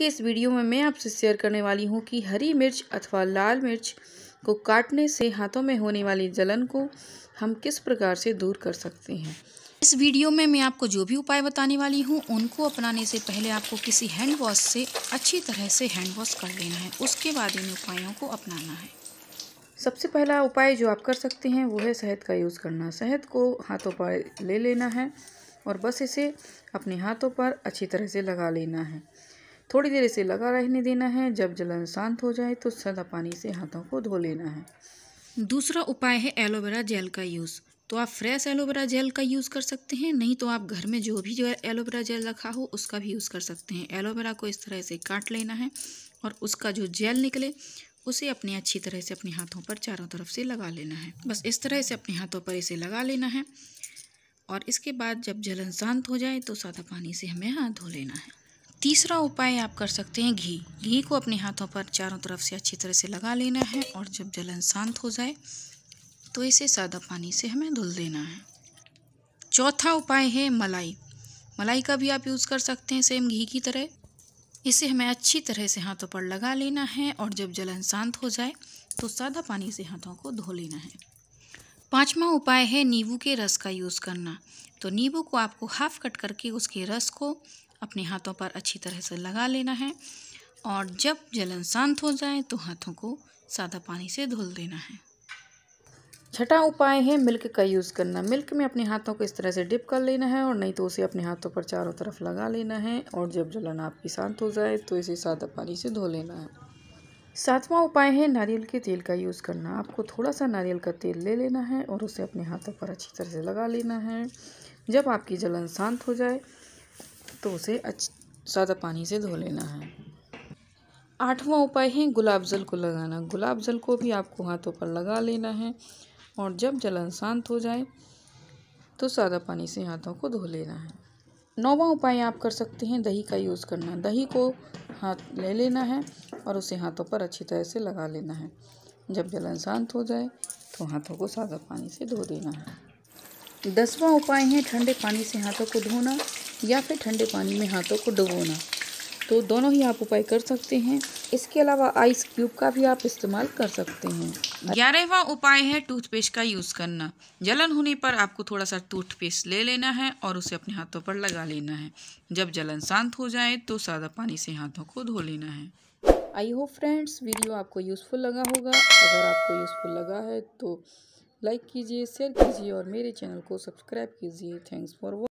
के इस वीडियो में मैं आपसे शेयर करने वाली हूँ कि हरी मिर्च अथवा लाल मिर्च को काटने से हाथों में होने वाली जलन को हम किस प्रकार से दूर कर सकते हैं? इस वीडियो में मैं आपको जो भी उपाय बताने वाली हूँ, उनको अपनाने से पहले आपको किसी हैंड वॉश से अच्छी तरह से हैंड वॉश कर लेना है। उसके बाद इन उपायों को अपनाना है। सबसे पहला उपाय जो आप कर सकते हैं, वो है शहद का यूज़ करना। शहद को हाथों पर ले लेना है और बस इसे अपने हाथों पर अच्छी तरह से लगा लेना है। थोड़ी देर इसे लगा रहने देना है। जब जलन शांत हो जाए तो सादा पानी से हाथों को धो लेना है। दूसरा उपाय है एलोवेरा जेल का यूज़। तो आप फ्रेश एलोवेरा जेल का यूज़ कर सकते हैं, नहीं तो आप घर में जो भी जो एलोवेरा जेल रखा हो उसका भी यूज़ कर सकते हैं। एलोवेरा को इस तरह से काट लेना है और उसका जो जेल निकले, उसे अपने अच्छी तरह से अपने हाथों पर चारों तरफ़ से लगा लेना है। बस इस तरह से अपने हाथों पर इसे लगा लेना है और इसके बाद जब जलन शांत हो जाए तो सादा पानी से हमें हाथ धो लेना है। तीसरा उपाय आप कर सकते हैं घी। घी को अपने हाथों पर चारों तरफ़ से अच्छी तरह से लगा लेना है और जब जलन शांत हो जाए तो इसे सादा पानी से हमें धुल देना है। चौथा उपाय है मलाई। मलाई का भी आप यूज़ कर सकते हैं सेम घी की तरह। इसे हमें अच्छी तरह से हाथों पर लगा लेना है और जब जलन शांत हो जाए तो सादा पानी से हाथों को धो लेना है। पांचवा उपाय है नींबू के रस का यूज़ करना। तो नींबू को आपको हाफ़ कट करके उसके रस को अपने हाथों पर अच्छी तरह से लगा लेना है और जब जलन शांत हो जाए तो हाथों को सादा पानी से धुल देना है। छठा उपाय है मिल्क का यूज़ करना। मिल्क में अपने हाथों को इस तरह से डिप कर लेना है और नहीं तो उसे अपने हाथों पर चारों तरफ़ लगा लेना है और जब जलन आपकी शांत हो जाए तो इसे सादा पानी से धो लेना है। सातवां उपाय है नारियल के तेल का यूज़ करना। आपको थोड़ा सा नारियल का तेल ले लेना है और उसे अपने हाथों पर अच्छी तरह से लगा लेना है। जब आपकी जलन शांत हो जाए तो उसे अच्छ सादा पानी से धो लेना है। आठवां उपाय है गुलाब जल को लगाना। गुलाब जल को भी आपको हाथों पर लगा लेना है और जब जलन शांत हो जाए तो सादा पानी से हाथों को धो लेना है। नौवा उपाय आप कर सकते हैं, दही का यूज़ करना। दही को हाथ ले लेना है और उसे हाथों पर अच्छी तरह से लगा लेना है। जब जलन शांत हो जाए तो हाथों को सादा पानी से धो देना है। दसवां उपाय है ठंडे पानी से हाथों को धोना। या फिर ठंडे पानी में हाथों को डुबोना। तो दोनों ही आप उपाय कर सकते हैं। इसके अलावा आइस क्यूब का भी आप इस्तेमाल कर सकते हैं। ग्यारहवा उपाय है टूथपेस्ट का यूज़ करना। जलन होने पर आपको थोड़ा सा टूथपेस्ट ले लेना है और उसे अपने हाथों पर लगा लेना है। जब जलन शांत हो जाए तो सादा पानी से हाथों को धो लेना है। आई होप फ्रेंड्स वीडियो आपको यूज़फुल लगा होगा। अगर आपको यूज़फुल लगा है तो लाइक कीजिए शेयर कीजिए और मेरे चैनल को सब्सक्राइब कीजिए। Thanks for